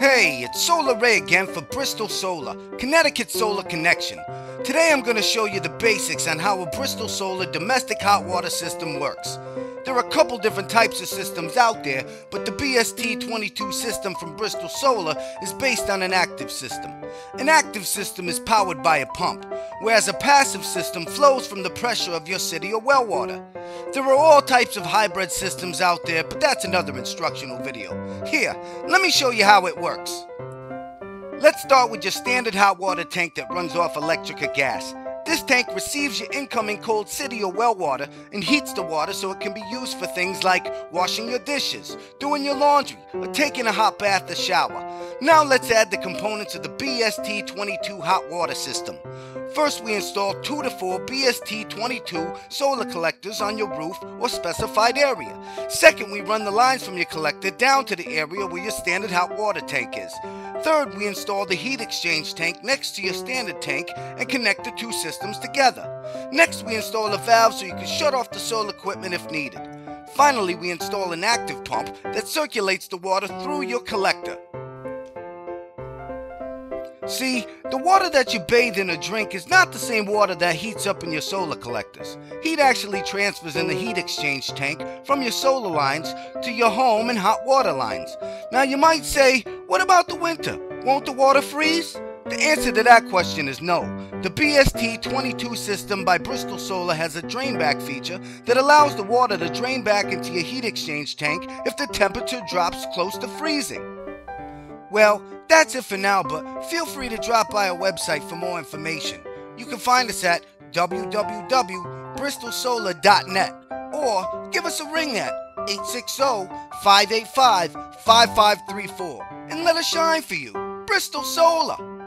Hey, it's Solar Ray again for Bristol Solar, Connecticut Solar Connection. Today I'm going to show you the basics on how a Bristol Solar domestic hot water system works. There are a couple different types of systems out there, but the BST22 system from Bristol Solar is based on an active system. An active system is powered by a pump, whereas a passive system flows from the pressure of your city or well water. There are all types of hybrid systems out there, but that's another instructional video. Here, let me show you how it works. Let's start with your standard hot water tank that runs off electric or gas. This tank receives your incoming cold city or well water and heats the water so it can be used for things like washing your dishes, doing your laundry, or taking a hot bath or shower. Now let's add the components of the BST22 hot water system. First, we install 2 to 4 BST22 solar collectors on your roof or specified area. Second, we run the lines from your collector down to the area where your standard hot water tank is. Third, we install the heat exchange tank next to your standard tank and connect the two systems together. Next, we install a valve so you can shut off the solar equipment if needed. Finally, we install an active pump that circulates the water through your collector. See, the water that you bathe in or drink is not the same water that heats up in your solar collectors. Heat actually transfers in the heat exchange tank from your solar lines to your home and hot water lines. Now you might say, what about the winter? Won't the water freeze? The answer to that question is no. The BST22 system by Bristol Solar has a drainback feature that allows the water to drain back into your heat exchange tank if the temperature drops close to freezing. Well, that's it for now, but feel free to drop by our website for more information. You can find us at www.bristolsolar.net or give us a ring at 860-585-5534 and let us shine for you. Bristol Solar.